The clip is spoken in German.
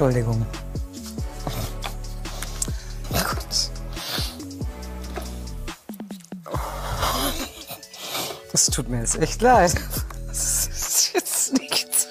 Entschuldigung. Gott. Es tut mir jetzt echt leid. Das ist jetzt nichts.